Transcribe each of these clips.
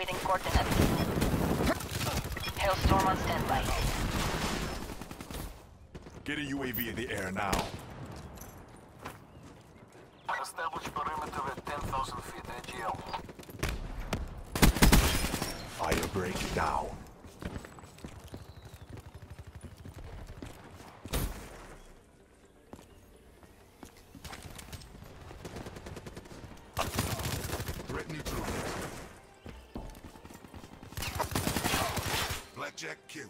awaiting coordinates. Hellstorm on standby. Get a UAV in the air now. Establish perimeter at 10,000 feet AGL. Fire break down. Threat neutralized. Blackjack kill.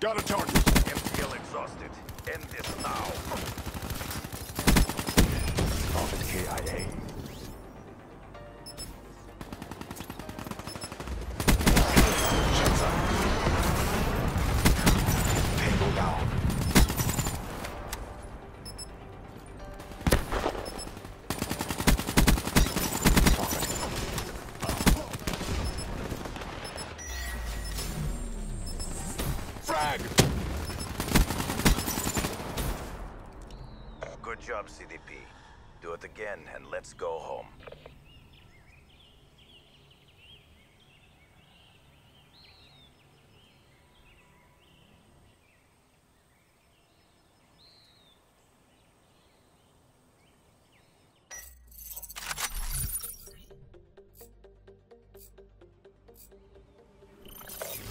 Got a target. MTL exhausted. End this now. Target KIA. Frag! Good job, CDP. Do it again and let's go home.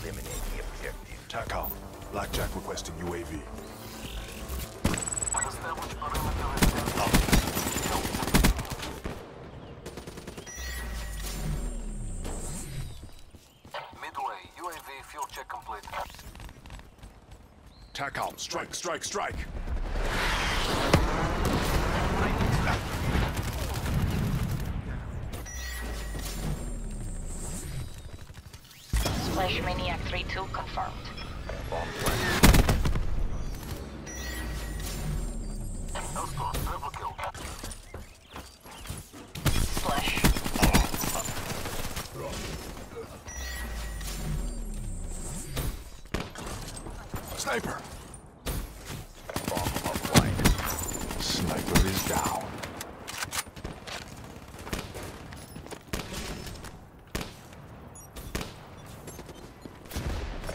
Eliminate the objective. TACOM. Blackjack requesting UAV. Establish perimeter at 10,000 Midway, UAV fuel check complete. TACOM. Strike, strike, strike! Splash Maniac 3-2 confirmed. Bomb planted. Hellstorm, triple kill. Splash. Sniper! Bomb offline. Sniper is down.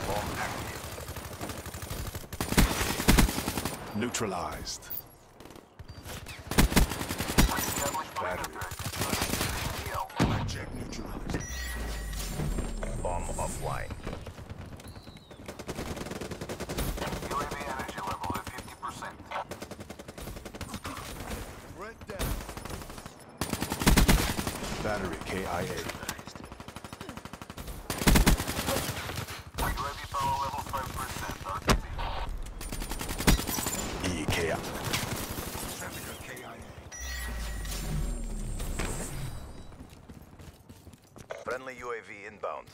Bomb active. Neutralized. Establish perimeter at 10,000 feet AGL. Blackjack neutralized. Bomb offline. UAV energy level at 50%. Battery KIA. Friendly UAV inbound.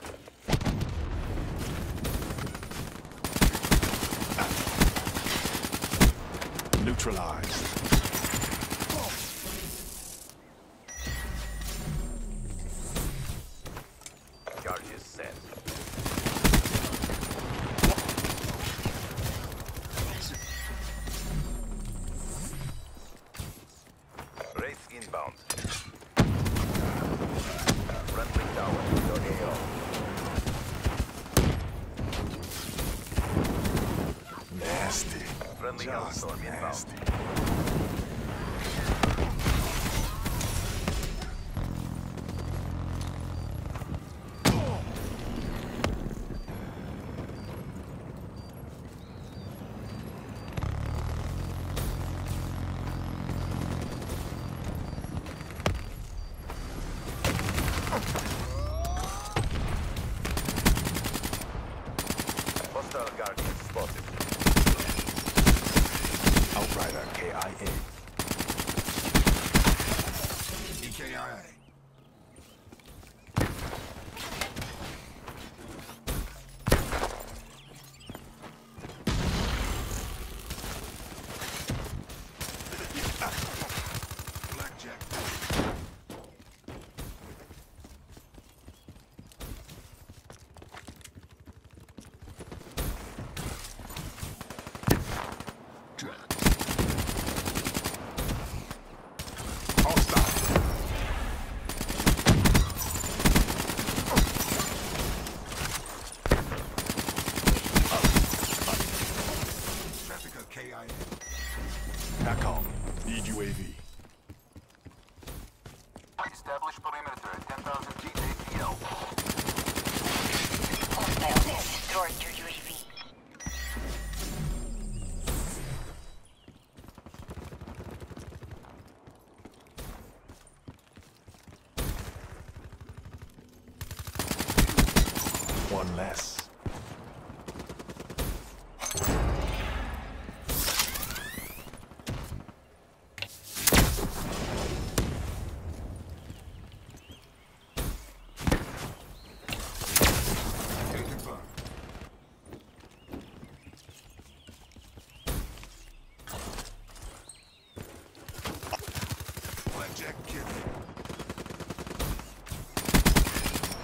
Neutralized. Charges set. Wraith inbound. Nasty. Friendly Just nasty. One less. Taking fire. Blackjack kill.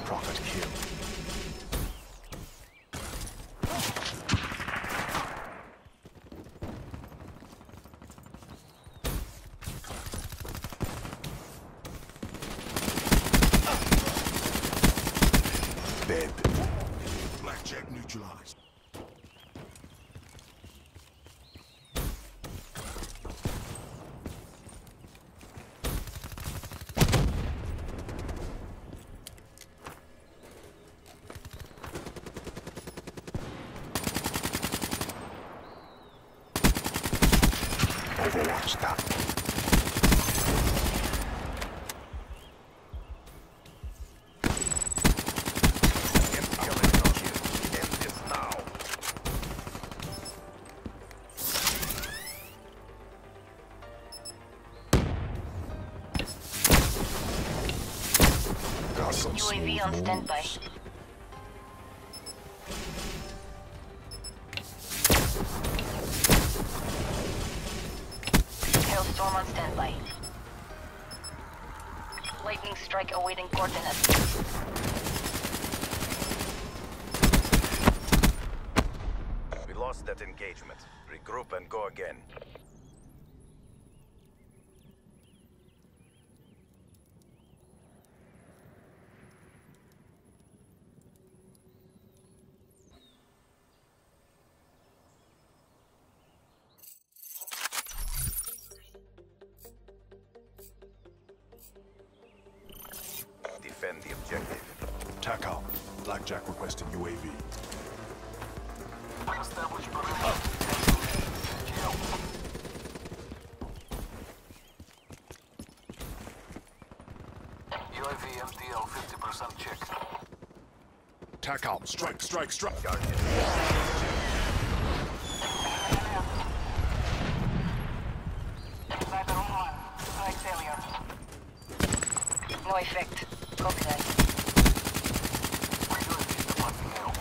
Prophet kill. Dead. Blackjack neutralized. UAV on standby. Hellstorm on standby. Lightning strike awaiting coordinates. We lost that engagement. Regroup and go again. Blackjack requesting UAV. Establish. UAV MTL 50% check. TACOM. Strike, strike, strike. Guardian. Sniper on one. Strike failure. No effect. Copy that. UAV departing AO.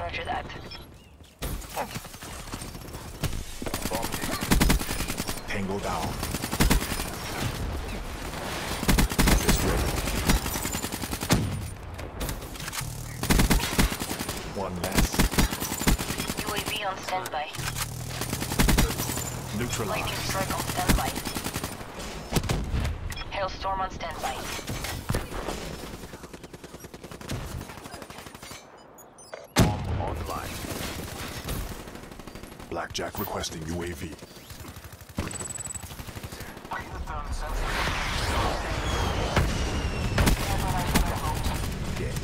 Roger that. Bomb defused. Tango down. One less. UAV on standby. Lightning strike on standby. Hellstorm on standby. Bomb online. Blackjack requesting UAV. Predetermined sensor. Dead.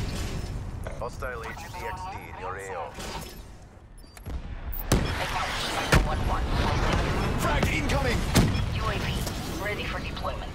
Hostile HC-XD in your AO. Acknowledge Sniper 1-1. Frag incoming! UAV ready for deployment.